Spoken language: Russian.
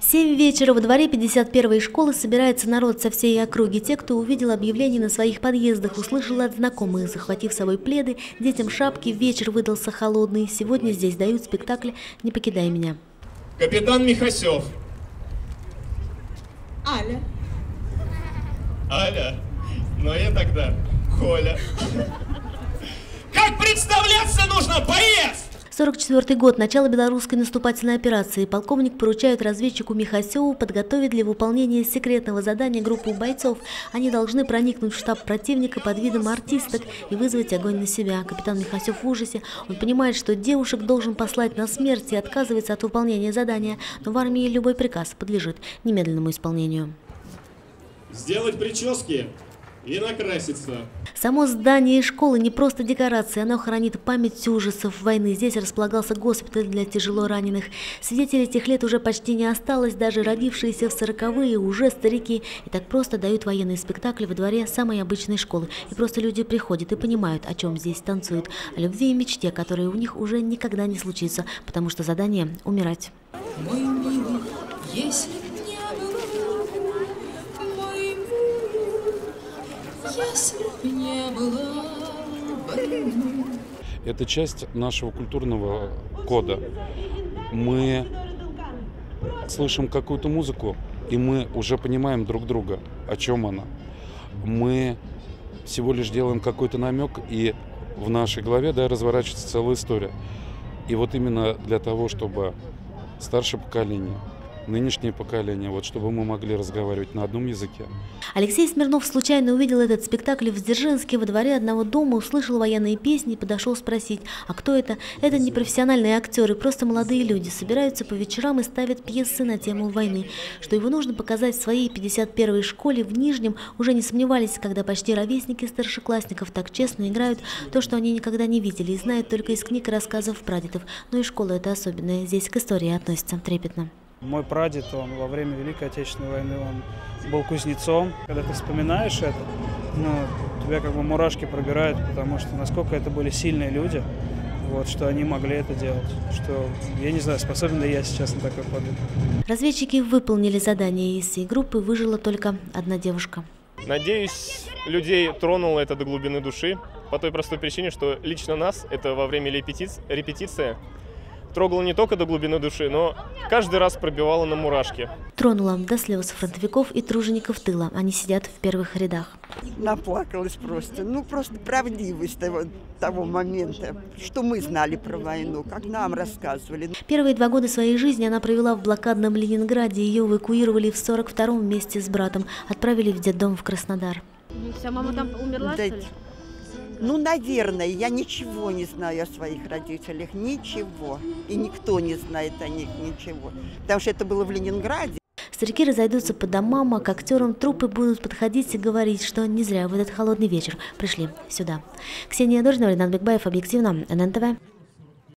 Семь вечера во дворе 51-й школы собирается народ со всей округи. Те, кто увидел объявление на своих подъездах, услышал от знакомых, захватив с собой пледы, детям шапки, вечер выдался холодный. Сегодня здесь дают спектакль «Не покидай меня». Капитан Михасев. Аля. Аля. Ну я тогда Коля. Как представляться нужно, боец? 44 год, начало белорусской наступательной операции. Полковник поручает разведчику Михасеву подготовить для выполнения секретного задания группу бойцов. Они должны проникнуть в штаб противника под видом артисток и вызвать огонь на себя. Капитан Михасев в ужасе. Он понимает, что девушек должен послать на смерть и отказывается от выполнения задания. Но в армии любой приказ подлежит немедленному исполнению. Сделать прически и накраситься. Само здание школы не просто декорация, оно хранит память ужасов войны. Здесь располагался госпиталь для тяжело раненых. Свидетелей тех лет уже почти не осталось, даже родившиеся в сороковые уже старики. И так просто дают военные спектакли во дворе самой обычной школы. И просто люди приходят и понимают, о чем здесь танцуют. О любви и мечте, которые у них уже никогда не случится, потому что задание – умирать. Мой милый, если Это часть нашего культурного кода. Мы слышим какую-то музыку, и мы уже понимаем друг друга, о чем она. Мы всего лишь делаем какой-то намек, и в нашей голове да, разворачивается целая история. И вот именно для того, чтобы старшее поколение, нынешнее поколение, вот чтобы мы могли разговаривать на одном языке, Алексей Смирнов случайно увидел этот спектакль в Дзержинске во дворе одного дома, услышал военные песни и подошел спросить, а кто это? Это не профессиональные актеры, просто молодые люди, собираются по вечерам и ставят пьесы на тему войны. Что его нужно показать в своей 51-й школе в Нижнем, уже не сомневались, когда почти ровесники старшеклассников так честно играют то, что они никогда не видели и знают только из книг и рассказов прадедов. Но и школа это особенная, здесь к истории относится трепетно. Мой прадед, он во время Великой Отечественной войны, он был кузнецом. Когда ты вспоминаешь это, ну, тебя как бы мурашки пробирают, потому что насколько это были сильные люди, вот, что они могли это делать. Что, я не знаю, способен ли я сейчас на такой подвиг. Разведчики выполнили задание, из всей группы выжила только одна девушка. Надеюсь, людей тронуло это до глубины души, по той простой причине, что лично нас это во время репетиц- репетиции трогало не только до глубины души, но каждый раз пробивало на мурашки. Тронула до слез фронтовиков и тружеников тыла. Они сидят в первых рядах. Наплакалась просто. Ну, просто правдивость того, того момента, что мы знали про войну, как нам рассказывали. Первые два года своей жизни она провела в блокадном Ленинграде. Ее эвакуировали в 42-м вместе с братом. Отправили в детдом в Краснодар. Вся мама там умерла, Да, что ли? Ну, наверное, я ничего не знаю о своих родителях, ничего. И никто не знает о них ничего. Потому что это было в Ленинграде. Старики разойдутся по домам, а к актерам трупы будут подходить и говорить, что не зря в этот холодный вечер пришли сюда. Ксения Доржнева, Ренат Бекбаев, объективно, ННТВ.